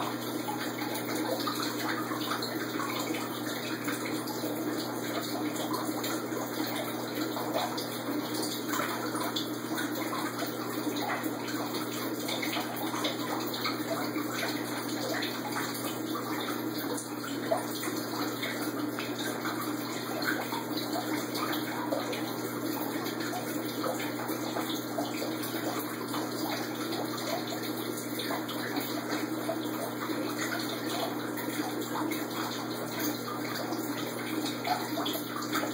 Bye. いい?